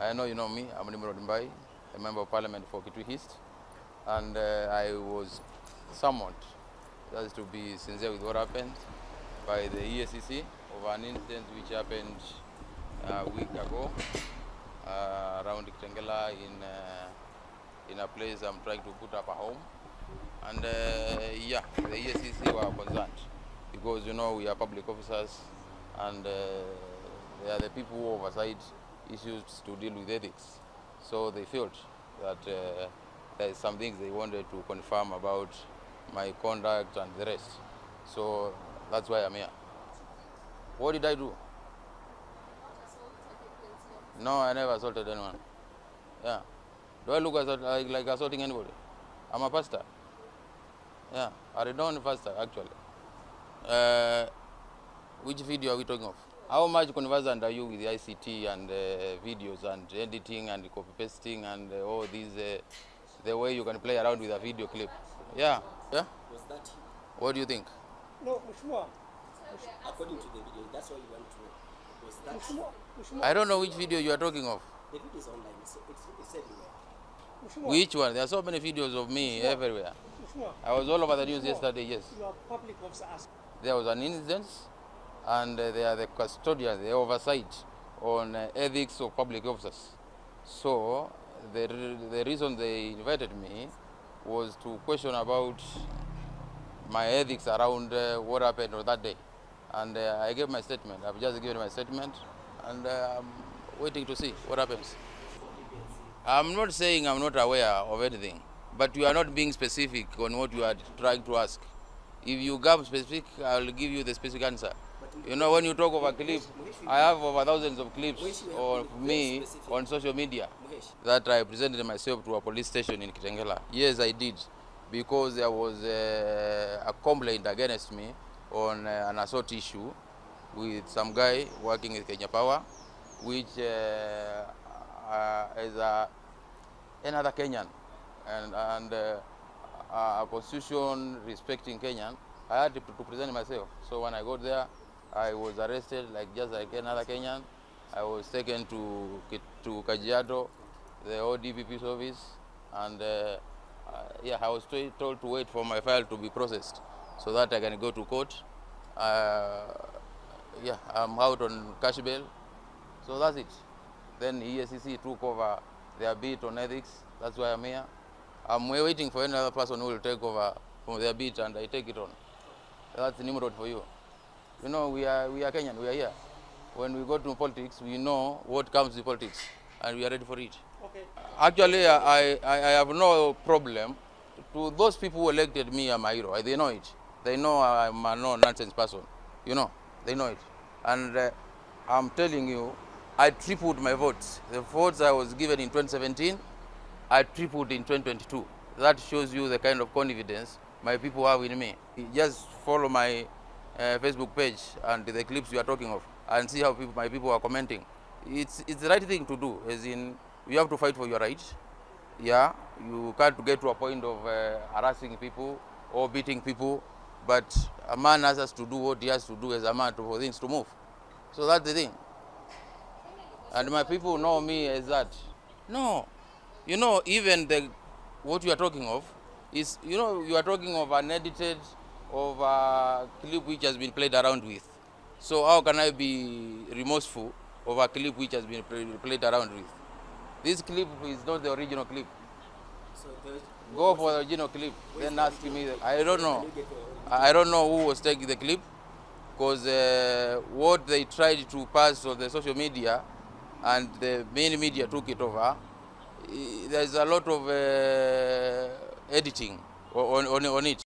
I know you know me. I'm Nimrod Mbai, a member of parliament for Kitui East. And uh, I was summoned, that's to be sincere with what happened, by the EACC of an incident which happened a week ago uh, around Kitengela in, uh, in a place I'm trying to put up a home. And uh, yeah, the EACC were concerned because you know we are public officers and uh, they are the people who oversight issues to deal with ethics. So they felt that uh, there is some things they wanted to confirm about my conduct and the rest. So that's why I'm here. What did I do? No, I never assaulted anyone. Yeah. Do I look like, like assaulting anybody? I'm a pastor. Yeah, I'm a renowned pastor actually. Uh, which video are we talking of? How much conversant are you with the ICT and uh, videos and editing and copy pasting and uh, all these, uh, the way you can play around with a video clip? Yeah, yeah. Was that you? What do you think? No, Mheshimiwa, According to the video, that's what you want to know. Was that you? Mheshimiwa, Mheshimiwa, I don't know which video you are talking of. The video is online. It's, it's, it's everywhere. Mheshimiwa, Which one? There are so many videos of me everywhere. Mheshimiwa, I was all over the news yesterday, yes. you are public officers. There was an incident and they are the custodians, the oversight on ethics of public officers. So the, the reason they invited me was to question about my ethics around uh, what happened on that day. And uh, I gave my statement. I've just given my statement and uh, I'm waiting to see what happens. I'm not saying I'm not aware of anything, but you are not being specific on what you are trying to ask. If you give specific, I'll give you the specific answer. You know, when you talk of a clip, I have over thousands of clips of me on social media that I presented myself to a police station in Kitengela. Yes, I did, because there was uh, a complaint against me on uh, an assault issue with some guy working with Kenya Power, which uh, uh, is a, another Kenyan and, and uh, a a constitution respecting Kenyan. I had to, to present myself. So when I got there, I was arrested like just like another Kenyan. I was taken to to Kajiado, the ODPP's office, and uh, yeah, I was told to wait for my file to be processed so that I can go to court. Uh, yeah, I'm out on cash bail, so that's it. Then EACC took over their beat on ethics. That's why I'm here. I'm waiting for another person who will take over from their beat and I take it on. That's the Nimrod for you. You know, we are, we are Kenyan, we are here. When we go to politics, we know what comes with politics and we are ready for it. Okay. Actually, I, I, I have no problem. To those people who elected me, I'm a hero. They know it. They know I'm a no-nonsense person. You know, they know it. And uh, I'm telling you, I tripled my votes. The votes I was given in 2017, I tripled in 2022. That shows you the kind of confidence my people have in me. Just follow my uh, Facebook page and the clips you are talking of and see how people, my people are commenting. It's, it's the right thing to do, as in, you have to fight for your rights. Yeah, you can't get to a point of uh, harassing people or beating people, but a man has us to do what he has to do as a man to, for things to move. So that's the thing. And my people know me as that. No, you know, even the what you are talking of is, you know, you are talking of an edited of a clip which has been played around with. So how can I be remorseful of a clip which has been played around with? This clip is not the original clip. so Go for the original clip, then ask me. the- I don't know. can you get the original? I don't know who was taking the clip because uh, what they tried to pass on the social media and the main media took it over. There's a lot of uh, editing on, on, on it.